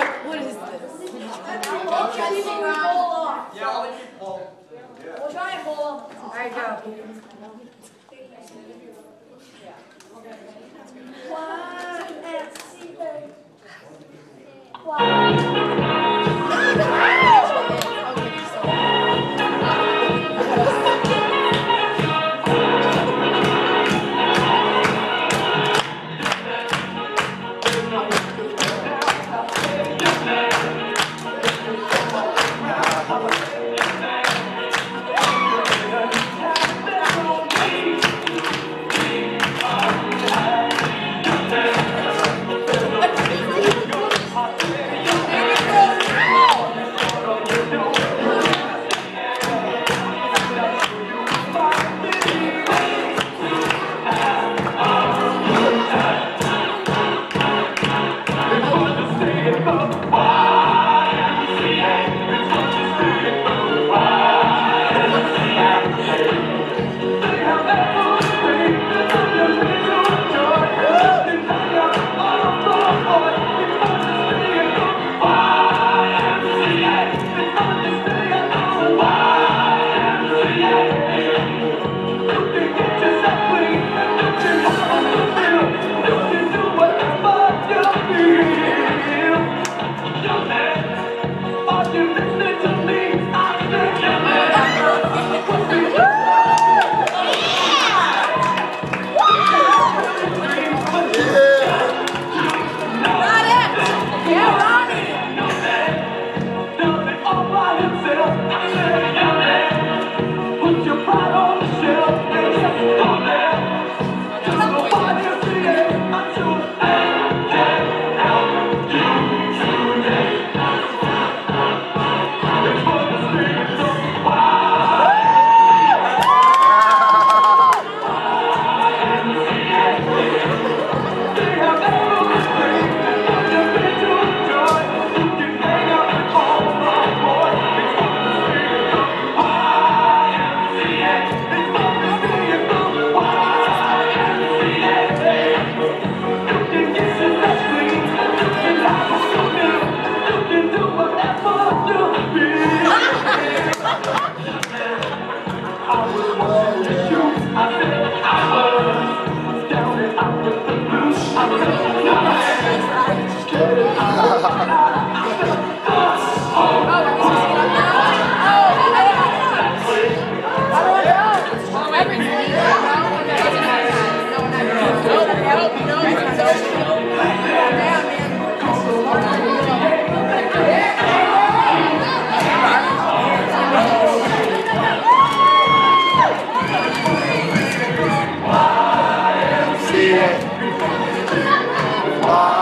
What, what is this? I'll to off. Yeah, I'll let you pull. We'll try and off. There you go. One, and see One. 와.